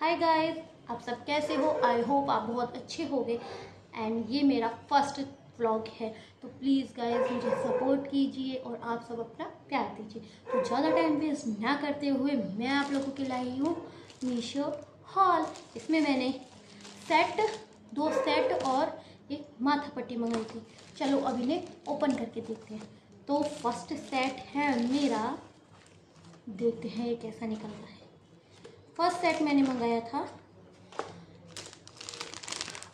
Hi guys आप सब कैसे हो? आई होप आप बहुत अच्छे होंगे। एंड ये मेरा फ़र्स्ट व्लॉग है। तो प्लीज़ गाइस मुझे सपोर्ट कीजिए और आप सब अपना प्यार दीजिए। तो ज़्यादा टाइम वेस्ट ना करते हुए मैं आप लोगों के लाई हूँ मीशो हॉल इसमें मैंने सेट दो सेट और एक माथा पट्टी मंगाई थी। चलो अब इन्हें ओपन करके देखते हैं। तो फ़र्स्ट सेट है मेरा। देखते हैं ये कैसा निकलता है। फ़र्स्ट सेट मैंने मंगाया था।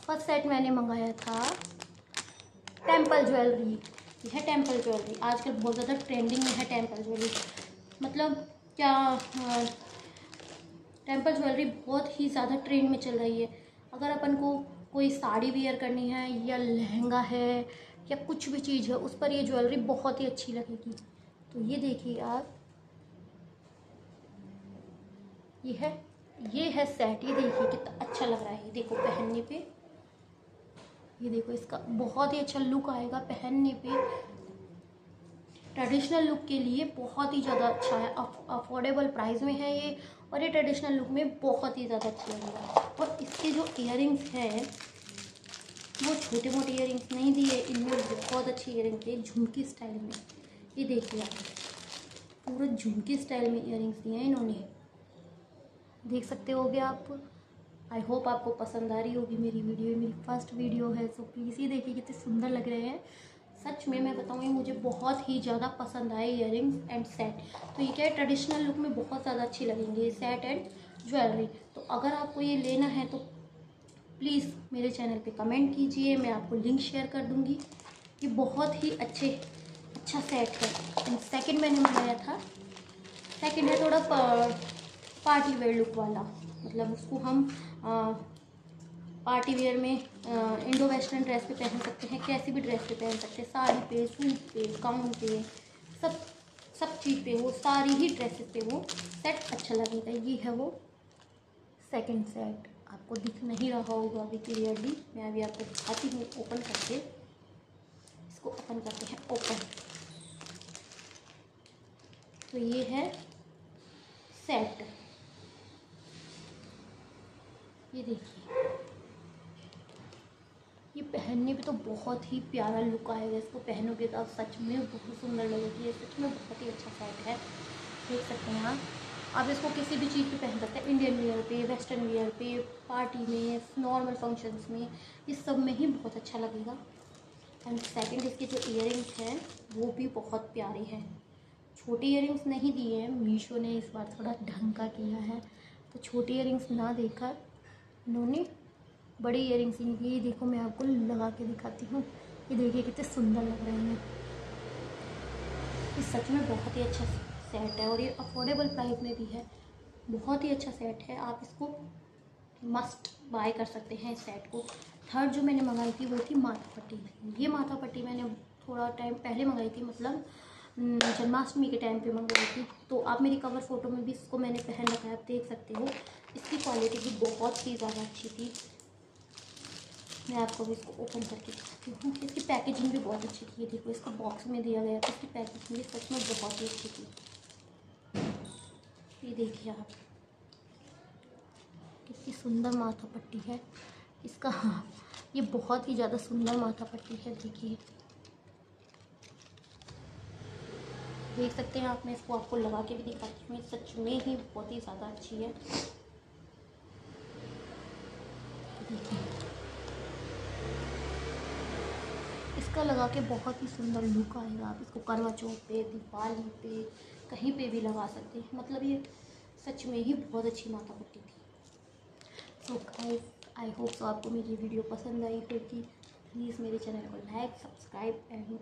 फ़र्स्ट सेट मैंने मंगाया था। टेंपल ज्वेलरी यह है टेंपल ज्वेलरी आजकल बहुत ज़्यादा ट्रेंडिंग में है टेंपल ज्वेलरी मतलब क्या टेंपल ज्वेलरी बहुत ही ज़्यादा ट्रेंड में चल रही है। अगर अपन को कोई साड़ी वियर करनी है या लहंगा है या कुछ भी चीज़ है, उस पर ये ज्वेलरी बहुत ही अच्छी लगेगी। तो ये देखिए आप। ये है ये है सेट। ये देखिए कितना अच्छा लग रहा है। ये देखो पहनने पे। ये देखो, इसका बहुत ही अच्छा लुक आएगा पहनने पे। ट्रेडिशनल लुक के लिए बहुत ही ज़्यादा अच्छा है। अफोर्डेबल प्राइस में है ये और ये ट्रेडिशनल लुक में बहुत ही ज़्यादा अच्छा लगेगा। और इसके जो इयर हैं, वो छोटे मोटे इयर नहीं दिए, इनमें बहुत अच्छे इयर थे, झुमकी स्टाइल में। ये देखिए आप, पूरा झुमकी स्टाइल में इयर दिए हैं इन्होंने। देख सकते होगे आप। आई होप आपको पसंद आ रही होगी मेरी वीडियो मेरी फ़र्स्ट वीडियो है सो प्लीज़ ही देखिए कितने सुंदर लग रहे हैं। सच में मैं बताऊँगी मुझे बहुत ही ज़्यादा पसंद आए इयर एंड सेट तो ये क्या है ट्रेडिशनल लुक में बहुत ज़्यादा अच्छी लगेंगे सेट एंड ज्वेलरी तो अगर आपको ये लेना है तो प्लीज़ मेरे चैनल पे कमेंट कीजिए, मैं आपको लिंक शेयर कर दूँगी। ये बहुत ही अच्छे अच्छा सेट है। एंड सेकेंड मैंने मंगाया था। सेकेंड है थोड़ा पार्टी वेयर लुक वाला। मतलब उसको हम आ, पार्टी वेयर में इंडो वेस्टर्न ड्रेस पे पहन सकते हैं कैसी भी ड्रेस पे पहन सकते हैं। साड़ी पे सूट पे गाउन पे सब सब चीज़ पे वो सारी ही ड्रेसेस पे वो सेट अच्छा लगेगा। ये है वो सेकंड सेट आपको दिख नहीं रहा होगा अभी क्लियरली मैं अभी आपको दिखाती हूँ ओपन करके। इसको ओपन करते हैं ओपन तो ये है सेट ये देखिए। ये पहनने पे तो बहुत ही प्यारा लुक आएगा इसको पहनोगे तो आप सच में बहुत सुंदर लगेगी। ये सच में बहुत ही अच्छा सेट है। देख सकते हैं आप। आप इसको किसी भी चीज़ पे पहन सकते हैं। इंडियन वेयर पे वेस्टर्न वेयर पे पार्टी में नॉर्मल फ़ंक्शंस में, इस सब में ही बहुत अच्छा लगेगा। एंड सेकंड इसके जो इयर हैं, वो भी बहुत प्यारे हैं। छोटे इयर नहीं दिए हैं। मीशो ने इस बार थोड़ा ढंग का किया है। तो छोटे इयर ना देकर इन्होंने बड़े इयर रिंग्स ये देखो, मैं आपको लगा के दिखाती हूँ। ये देखिए, कितने सुंदर लग रहे हैं। ये सच में बहुत ही अच्छा सेट है और ये अफोर्डेबल प्राइस में भी है। बहुत ही अच्छा सेट है। आप इसको मस्ट बाय कर सकते हैं इस सेट को। थर्ड जो मैंने मंगाई थी, वो थी माथा पट्टी ये माथा पट्टी मैंने थोड़ा टाइम पहले मंगाई थी मतलब जन्माष्टमी के टाइम पे मंगवाई थी। तो आप मेरी कवर फ़ोटो में भी इसको मैंने पहन रखा है, आप देख सकते हो। इसकी क्वालिटी भी बहुत ही ज़्यादा अच्छी थी। मैं आपको भी इसको ओपन करके दिखाती हूँ। इसकी पैकेजिंग भी बहुत अच्छी थी। देखो, इसको बॉक्स में दिया गया था। इसकी पैकेजिंग भी सच में बहुत ही अच्छी थी। ये देखिए आप। कितनी सुंदर माथा पट्टी है। इसका हाँ ये बहुत ही ज़्यादा सुंदर माथा पट्टी है, देखिए। देख सकते हैं आप, मैं इसको आपको लगा के भी दिखाती हूँ। सच में ही बहुत ही ज़्यादा अच्छी है। इसका लगा के बहुत ही सुंदर लुक आएगा। आप इसको करवा चौथ पे, दीपावली पे, कहीं पे भी लगा सकते हैं। मतलब ये सच में ही बहुत अच्छी माता पट्टी थी। तो गाइस आई होप तो आपको मेरी वीडियो पसंद आई होगी। प्लीज़ मेरे चैनल को लाइक सब्सक्राइब एंड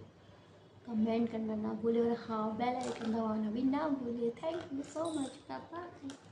कमेंट करना ना भूलिए और हाँ बेल आइकन दबाना भी ना भूलिए thank you so much bye